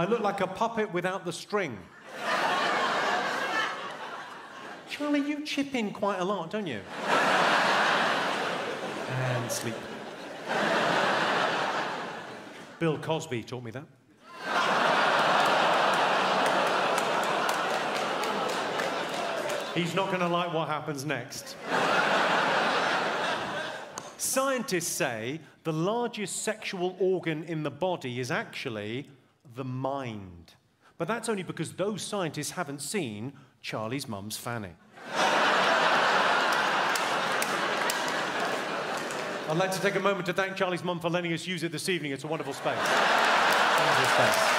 I look like a puppet without the string. Charlie, you chip in quite a lot, don't you? and sleep. Bill Cosby taught me that. He's not going to like what happens next. Scientists say the largest sexual organ in the body is actually the mind. But that's only because those scientists haven't seen Charlie's mum's fanny. I'd like to take a moment to thank Charlie's mum for letting us use it this evening. It's a wonderful space. Wonderful space.